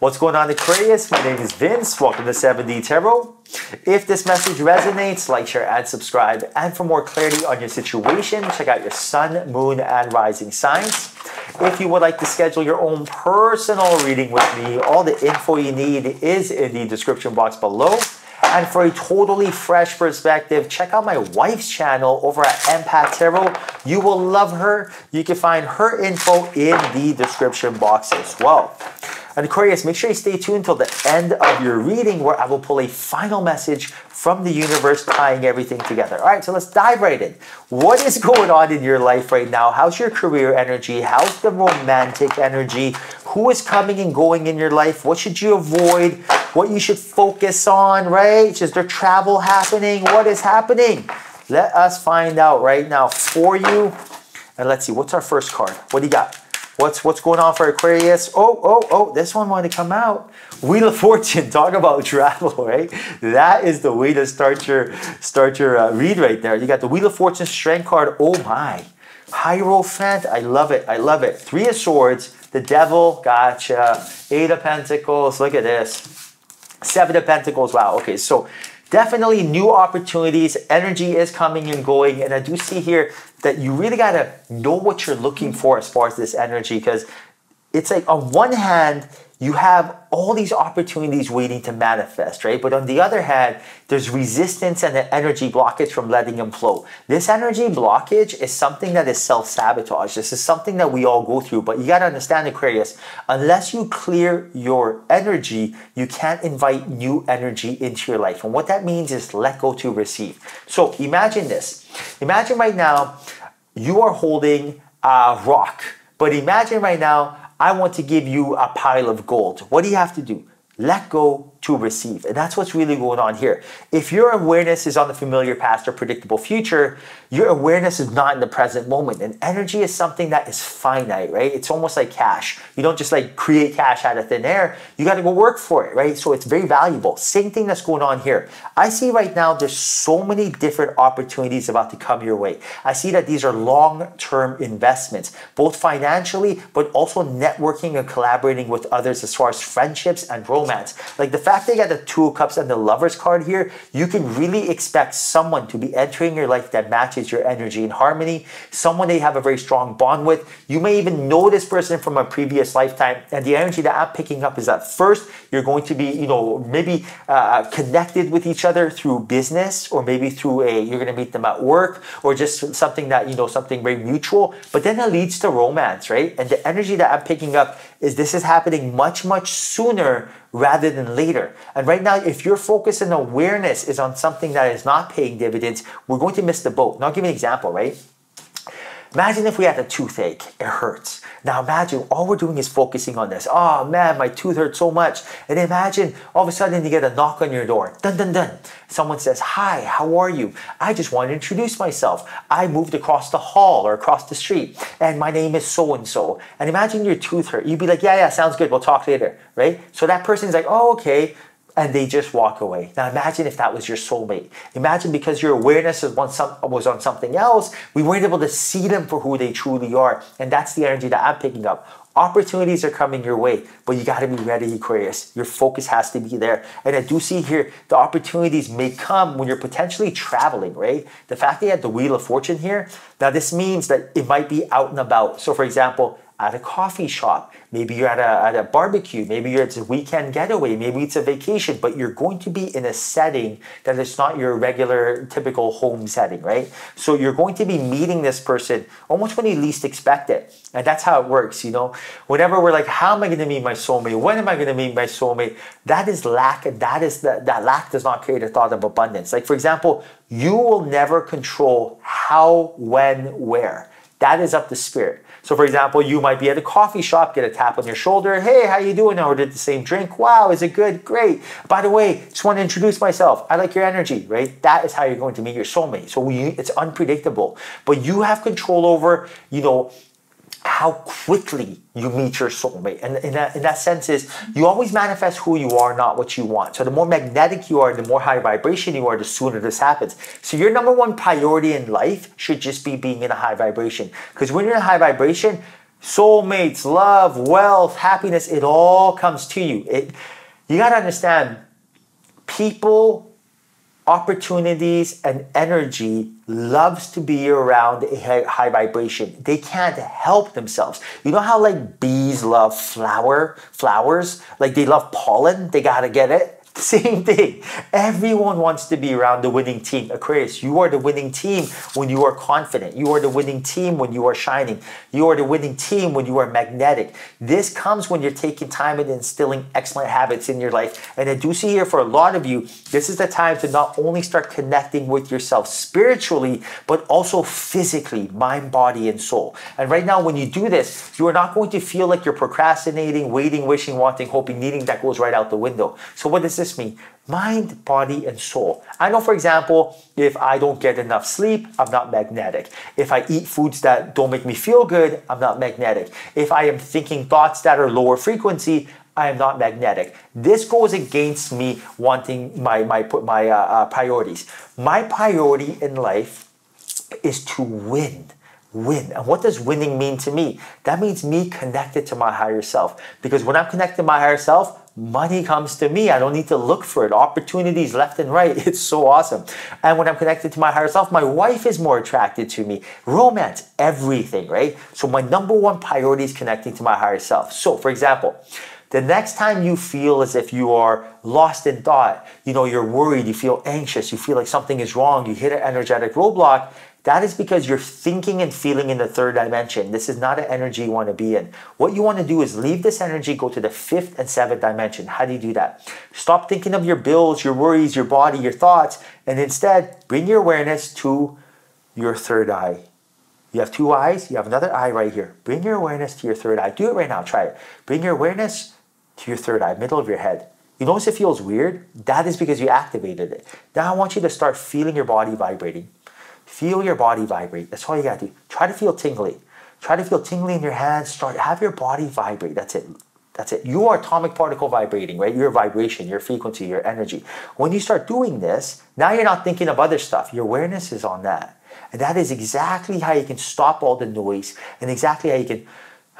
What's going on, Aquarius? My name is Vince. Welcome to 7D Tarot. If this message resonates, like, share, and subscribe. And for more clarity on your situation, check out your sun, moon, and rising signs. If you would like to schedule your own personal reading with me, all the info you need is in the description box below. And for a totally fresh perspective, check out my wife's channel over at Empath Tarot. You will love her. You can find her info in the description box as well. And Aquarius, make sure you stay tuned till the end of your reading where I will pull a final message from the universe tying everything together. All right, so let's dive right in. What is going on in your life right now? How's your career energy? How's the romantic energy? Who is coming and going in your life? What should you avoid? What you should focus on, right? Is there travel happening? What is happening? Let us find out right now for you. And let's see, what's our first card? What do you got? What's what's going on for Aquarius? Oh, oh, oh, this one wanted to come out. Wheel of Fortune, talk about travel, right? That is the way to start your start your uh, read right there. You got the Wheel of Fortune strength card. Oh my. Hierophant, I love it. I love it. Three of Swords, the Devil, gotcha. Eight of Pentacles, look at this. Seven of Pentacles, wow. Okay, so definitely new opportunities. Energy is coming and going. And I do see here that you really got to know what you're looking for as far as this energy because it's like on one hand, you have all these opportunities waiting to manifest, right? But on the other hand, there's resistance and an energy blockage from letting them flow. This energy blockage is something that is self sabotage. This is something that we all go through. But you got to understand, Aquarius, unless you clear your energy, you can't invite new energy into your life. And what that means is let go to receive. So imagine this. Imagine right now you are holding a rock. But imagine right now I want to give you a pile of gold. What do you have to do? Let go to receive. And that's what's really going on here. If your awareness is on the familiar past or predictable future, your awareness is not in the present moment. And energy is something that is finite, right? It's almost like cash. You don't just like create cash out of thin air. You got to go work for it, right? So it's very valuable. Same thing that's going on here. I see right now there's so many different opportunities about to come your way. I see that these are long-term investments, both financially, but also networking and collaborating with others as far as friendships and romance. Like the fact they got the Two of Cups and the Lovers card here, you can really expect someone to be entering your life that matches your energy and harmony, someone they have a very strong bond with. You may even know this person from a previous lifetime, and the energy that I'm picking up is that first, you're going to be, you know, maybe uh, connected with each other through business, or maybe through a, you're going to meet them at work, or just something that, you know, something very mutual, but then it leads to romance, right? And the energy that I'm picking up is this is happening much, much sooner rather than later. And right now, if your focus and awareness is on something that is not paying dividends, we're going to miss the boat. Now, I'll give you an example, right? Imagine if we had a toothache, it hurts. Now imagine all we're doing is focusing on this. Oh man, my tooth hurts so much. And imagine all of a sudden you get a knock on your door. Dun dun dun. Someone says, Hi, how are you? I just want to introduce myself. I moved across the hall or across the street and my name is so and so. And imagine your tooth hurt. You'd be like, Yeah, yeah, sounds good. We'll talk later, right? So that person's like, Oh, okay and they just walk away. Now imagine if that was your soulmate. Imagine because your awareness was on something else, we weren't able to see them for who they truly are. And that's the energy that I'm picking up. Opportunities are coming your way, but you got to be ready, Aquarius. Your focus has to be there. And I do see here the opportunities may come when you're potentially traveling, right? The fact that you had the Wheel of Fortune here, now this means that it might be out and about. So, for example, at a coffee shop. Maybe you're at a, at a barbecue. Maybe you're at a weekend getaway. Maybe it's a vacation, but you're going to be in a setting that is not your regular, typical home setting, right? So you're going to be meeting this person almost when you least expect it. And that's how it works, you know? Whenever we're like, how am I going to meet my soulmate? When am I going to meet my soulmate? That is lack. That is the, that lack does not create a thought of abundance. Like, for example, you will never control how, when, where. That is up to spirit. So for example, you might be at a coffee shop, get a tap on your shoulder. Hey, how you doing? I ordered the same drink. Wow, is it good? Great. By the way, just want to introduce myself. I like your energy, right? That is how you're going to meet your soulmate. So we, it's unpredictable, but you have control over, you know, how quickly you meet your soulmate. And in that, in that sense is you always manifest who you are, not what you want. So the more magnetic you are, the more high vibration you are, the sooner this happens. So your number one priority in life should just be being in a high vibration. Because when you're in a high vibration, soulmates, love, wealth, happiness, it all comes to you. It, you got to understand people opportunities and energy loves to be around a high vibration. They can't help themselves. You know how like bees love flower flowers? Like they love pollen? They gotta get it same thing. Everyone wants to be around the winning team. Uh, Aquarius, you are the winning team when you are confident. You are the winning team when you are shining. You are the winning team when you are magnetic. This comes when you're taking time and instilling excellent habits in your life. And I do see here for a lot of you, this is the time to not only start connecting with yourself spiritually, but also physically, mind, body, and soul. And right now, when you do this, you are not going to feel like you're procrastinating, waiting, wishing, wanting, hoping, needing. That goes right out the window. So what does this mean? Mind, body, and soul. I know, for example, if I don't get enough sleep, I'm not magnetic. If I eat foods that don't make me feel good, I'm not magnetic. If I am thinking thoughts that are lower frequency, I am not magnetic. This goes against me wanting my my put my uh, uh, priorities. My priority in life is to win win. And what does winning mean to me? That means me connected to my higher self. Because when I'm connected to my higher self, money comes to me. I don't need to look for it. Opportunities left and right. It's so awesome. And when I'm connected to my higher self, my wife is more attracted to me. Romance, everything, right? So my number one priority is connecting to my higher self. So, for example, the next time you feel as if you are lost in thought, you know, you're worried, you feel anxious, you feel like something is wrong, you hit an energetic roadblock, that is because you're thinking and feeling in the third dimension. This is not an energy you want to be in. What you want to do is leave this energy, go to the fifth and seventh dimension. How do you do that? Stop thinking of your bills, your worries, your body, your thoughts, and instead bring your awareness to your third eye. You have two eyes, you have another eye right here. Bring your awareness to your third eye. Do it right now, try it. Bring your awareness to your third eye, middle of your head. You notice it feels weird? That is because you activated it. Now I want you to start feeling your body vibrating. Feel your body vibrate. That's all you gotta do. Try to feel tingly. Try to feel tingly in your hands. Start have your body vibrate. That's it. That's it. You are atomic particle vibrating, right? Your vibration, your frequency, your energy. When you start doing this, now you're not thinking of other stuff. Your awareness is on that. And that is exactly how you can stop all the noise and exactly how you can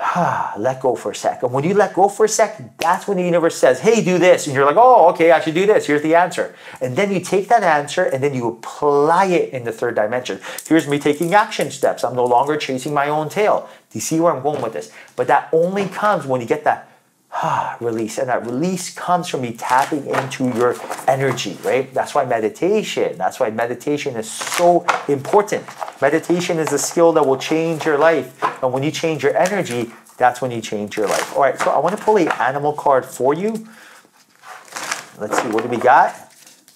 let go for a second. When you let go for a second, that's when the universe says, hey, do this. And you're like, oh, okay, I should do this. Here's the answer. And then you take that answer and then you apply it in the third dimension. Here's me taking action steps. I'm no longer chasing my own tail. Do you see where I'm going with this? But that only comes when you get that Ah, release. And that release comes from me tapping into your energy, right? That's why meditation, that's why meditation is so important. Meditation is a skill that will change your life. And when you change your energy, that's when you change your life. All right, so I want to pull a animal card for you. Let's see, what do we got?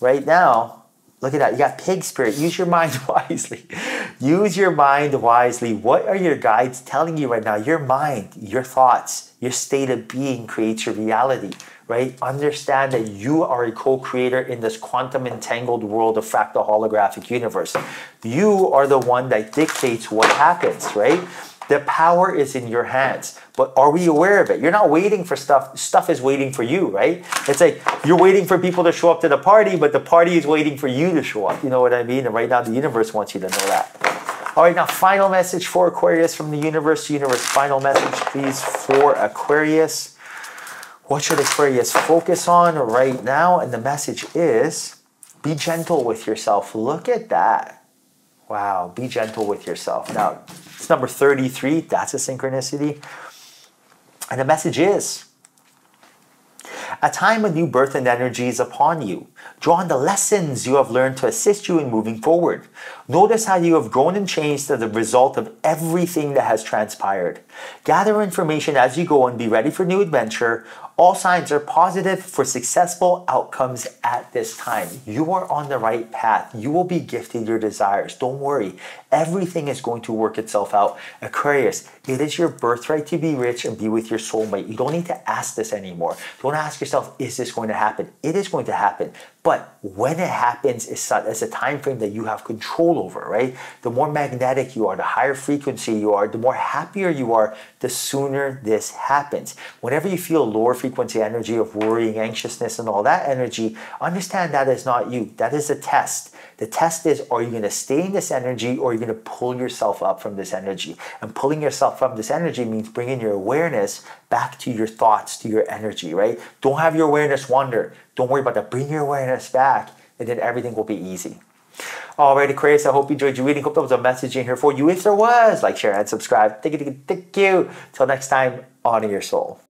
Right now, look at that. You got pig spirit. Use your mind wisely. Use your mind wisely. What are your guides telling you right now? Your mind, your thoughts, your state of being creates your reality right? Understand that you are a co-creator in this quantum entangled world of fractal holographic universe. You are the one that dictates what happens, right? The power is in your hands. But are we aware of it? You're not waiting for stuff. Stuff is waiting for you, right? It's like you're waiting for people to show up to the party, but the party is waiting for you to show up. You know what I mean? And right now, the universe wants you to know that. All right, now, final message for Aquarius from the universe. Universe, final message, please, for Aquarius. What should Aquarius focus on right now? And the message is be gentle with yourself. Look at that. Wow, be gentle with yourself. Now, it's number 33. That's a synchronicity. And the message is a time of new birth and energy is upon you. Draw on the lessons you have learned to assist you in moving forward. Notice how you have grown and changed as a result of everything that has transpired. Gather information as you go and be ready for new adventure. All signs are positive for successful outcomes at this time. You are on the right path. You will be gifted your desires. Don't worry. Everything is going to work itself out. Aquarius, it is your birthright to be rich and be with your soulmate. You don't need to ask this anymore. Don't ask yourself, is this going to happen? It is going to happen. But when it happens, it's a time frame that you have control over, right? The more magnetic you are, the higher frequency you are, the more happier you are, the sooner this happens. Whenever you feel lower frequency energy of worrying, anxiousness, and all that energy, understand that is not you. That is a test The test is are you going to stay in this energy or are you going to pull yourself up from this energy? And pulling yourself from this energy means bringing your awareness back to your thoughts, to your energy, right? Don't have your awareness wander. Don't worry about that. Bring your awareness back and then everything will be easy. Alright, Aquarius, I hope you enjoyed your reading. Hope there was a message in here for you. If there was, like, share, and subscribe. Thank you, thank you. Till next time, honor your soul.